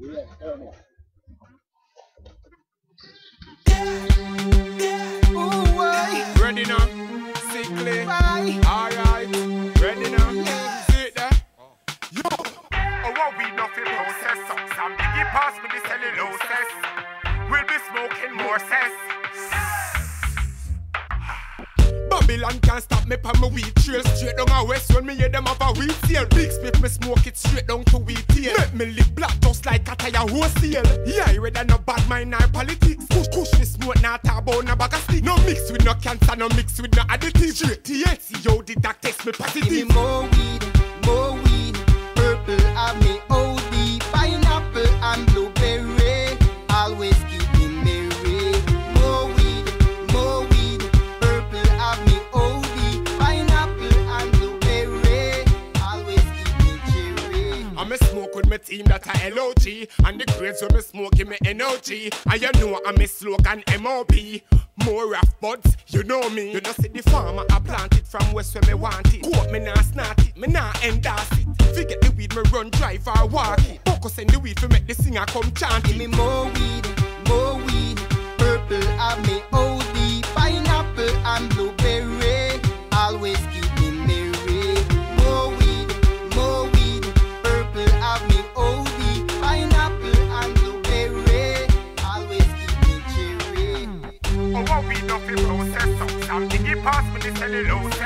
Ready now? Sickly. Alright. Ready now? See it there? Yo. Oh, what we nothing process. Some biggie pass me the cellulose. We'll be smoking more cess. Babylon can't stop me pa my weed trail Straight down a west when me hear them have a weed sale Big split me smoke it straight down to weed tail Make me live like a tire wholesale. Yeah, I read no bad mind nor politics. Push, push me smoke now talk about no bag of stick. No mix with no cancer, no mix with no additive Straight THC, yo, the doc test me Give me more weed, a team that I LOG And the grades when me smoke give me energy. And you know I'm a slogan MOB More rough buds, you know me. You know see the farmer I planted from west where me want it. Quote me nah snort it, me nah endorse it. Forget the weed me run drive or walk it. Focus on the weed for make the singer come chant Give me more weed, more weed. Purple Some diggy pass me the cellulose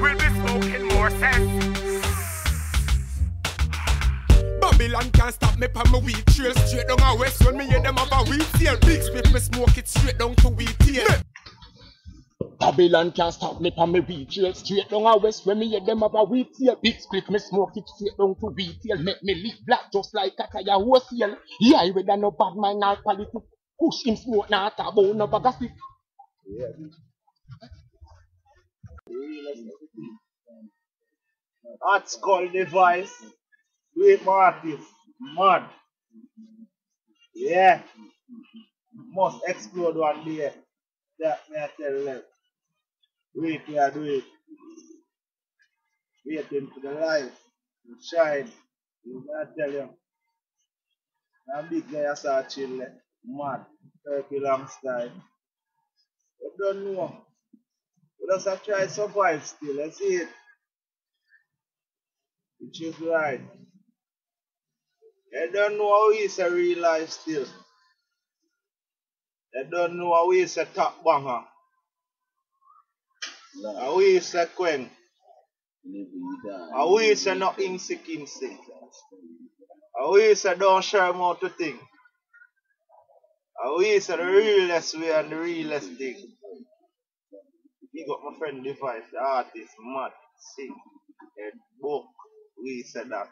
We'll be smoking more cess Babylon can't stop me pa my weed trail. Straight down a west when me hear them have a weed sale. Big split me smoke it straight down to weed tail. Babylon can't stop me from me weed trail. Straight down a west when me hear them have a weed tail Big split me smoke it straight down to weed tail. Make me live black just like a tire wholesale Yeah, I read no bad mind nor politics Push him smoke now talk about no bag of stick Hot skull device. Great artist. Mad. Yeah. Must explode one day. That me I tell them. Wait till I do it. Waiting for the light to shine. You I tell you. I'm big guy I saw chill. Eh? Mad. Turkey long style. You don't know. We just have survive still. Let's see it. Which is right. They don't know how is a real life still. They don't know how is a top banger. How is a queen. How is a not insect. How is a don't share more to think. How is a realest way and the realest thing. Got my friend device, the artist, mad, sick, and book. We said that.